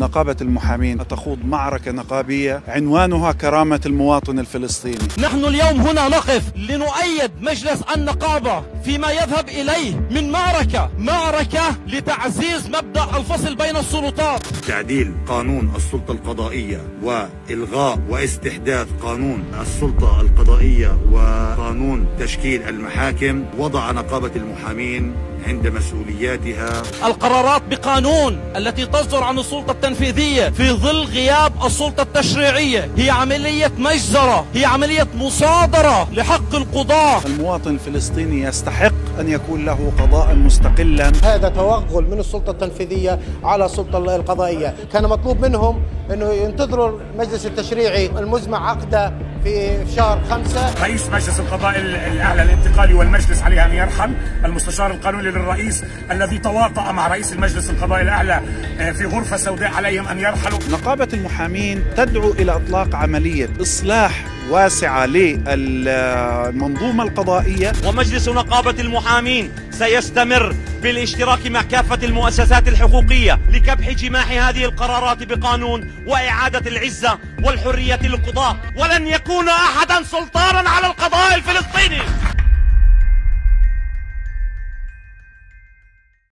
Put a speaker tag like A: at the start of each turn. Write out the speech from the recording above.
A: نقابة المحامين. تخوض معركة نقابية. عنوانها كرامة المواطن الفلسطيني.
B: نحن اليوم هنا نقف لنؤيد مجلس النقابة فيما يذهب إليه من معركة معركة لتعزيز مبدأ الفصل بين السلطات.
C: تعديل قانون السلطة القضائية وإلغاء واستحداث قانون السلطة القضائية وقانون تشكيل المحاكم. وضع نقابة المحامين عند مسؤولياتها.
B: القرارات بقانون التي تصدر عن السلطة التنفيذية في ظل غياب السلطة التشريعية. هي عملية مجزرة هي عملية مصادرة لحق القضاة.
A: المواطن الفلسطيني يستحق أن يكون له قضاء مستقلا.
D: هذا توغل من السلطة التنفيذية على السلطة القضائية. كان مطلوب منهم أنه ينتظروا المجلس التشريعي المزمع عقده في شهر خمسة.
E: رئيس مجلس القضاء الأعلى الانتقالي والمجلس عليه أن يرحل المستشار القانوني للرئيس الذي تواطأ مع رئيس المجلس القضائي الأعلى في غرفة سوداء عليهم أن يرحلوا.
A: نقابة المحامين تدعو إلى إطلاق عملية إصلاح واسعة للمنظومة القضائية.
F: ومجلس نقابة المحامين سيستمر بالاشتراك مع كافة المؤسسات الحقوقية لكبح جماح هذه القرارات بقانون وإعادة العزة والحرية للقضاة ولن يكون أحدا سلطانا على القضاء الفلسطيني